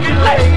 Make it late.